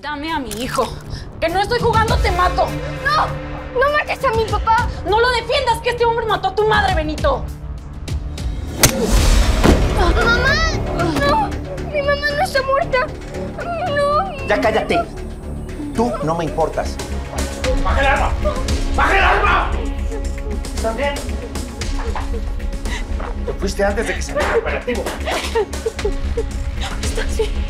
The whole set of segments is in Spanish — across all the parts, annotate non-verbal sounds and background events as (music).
Dame a mi hijo. Que no estoy jugando, te mato. ¡No! ¡No mates a mi papá! No lo defiendas, que este hombre mató a tu madre, Benito. ¡Mamá! ¡No! ¡Mi mamá no está muerta! ¡No! Ya cállate. Tú no me importas. ¡Baja el arma! ¡Baja el arma! ¿Estás bien? Te fuiste antes de que saliera el operativo. ¿Estás bien?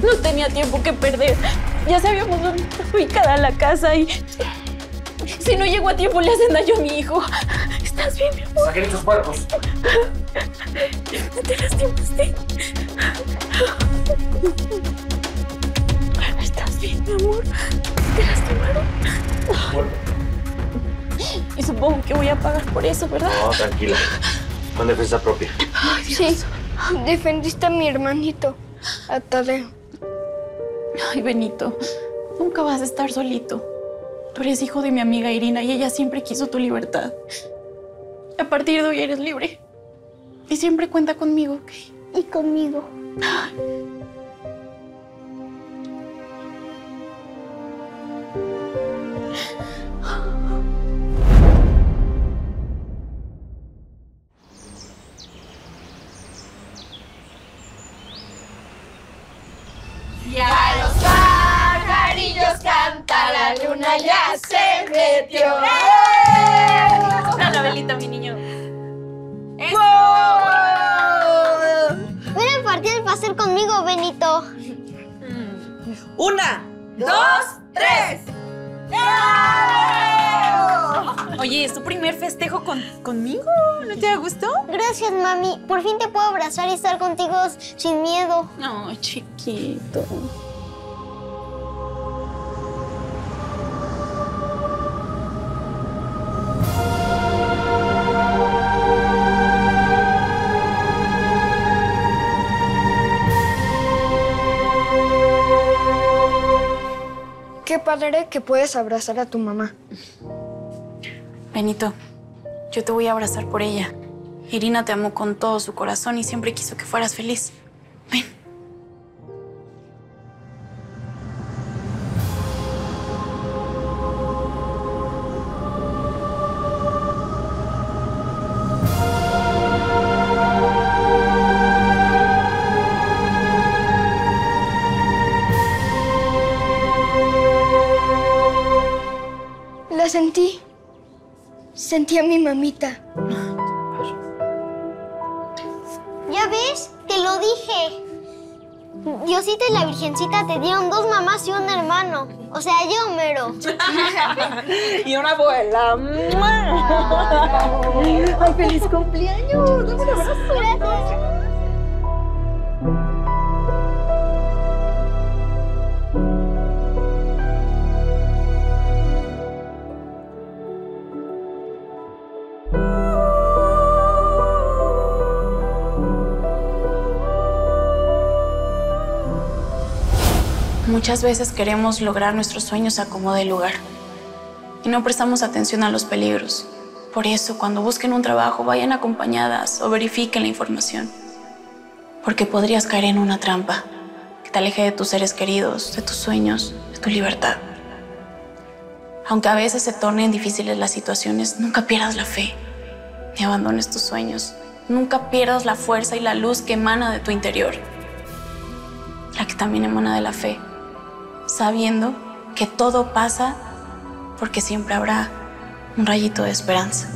No tenía tiempo que perder. Ya sabíamos dónde está ubicada la casa y... Si no llego a tiempo, le hacen daño a mi hijo. ¿Estás bien, mi amor? Saquen esos cuerpos. ¿Te lastimaste? ¿Estás bien, mi amor? ¿Te lastimaron? Y supongo que voy a pagar por eso, ¿verdad? No, tranquila. Con defensa propia. Sí. Defendiste a mi hermanito, a Tadeo. Ay, Benito, nunca vas a estar solito. Tú eres hijo de mi amiga Irina y ella siempre quiso tu libertad. A partir de hoy eres libre. Y siempre cuenta conmigo, ¿ok? Y conmigo. La luna ya se metió. La velita, mi niño. Ven a partir el pastel conmigo, Benito. Una, dos, tres. Oye, ¿es tu primer festejo con, conmigo? ¿No te gustó? Gracias, mami. Por fin te puedo abrazar y estar contigo sin miedo. No, chiquito. Qué padre que puedes abrazar a tu mamá. Benito, yo te voy a abrazar por ella. Irina te amó con todo su corazón y siempre quiso que fueras feliz. Ven. Sentí. Sentí a mi mamita. ¿Ya ves? Te lo dije. Diosita y la Virgencita te dieron dos mamás y un hermano. O sea, yo, mero. (laughs) Y una abuela. ¡Ay, feliz cumpleaños! Dame un abrazo. Gracias. Muchas veces queremos lograr nuestros sueños a como de lugar y no prestamos atención a los peligros. Por eso, cuando busquen un trabajo, vayan acompañadas o verifiquen la información. Porque podrías caer en una trampa que te aleje de tus seres queridos, de tus sueños, de tu libertad. Aunque a veces se tornen difíciles las situaciones, nunca pierdas la fe ni abandones tus sueños. Nunca pierdas la fuerza y la luz que emana de tu interior, la que también emana de la fe sabiendo que todo pasa porque siempre habrá un rayito de esperanza.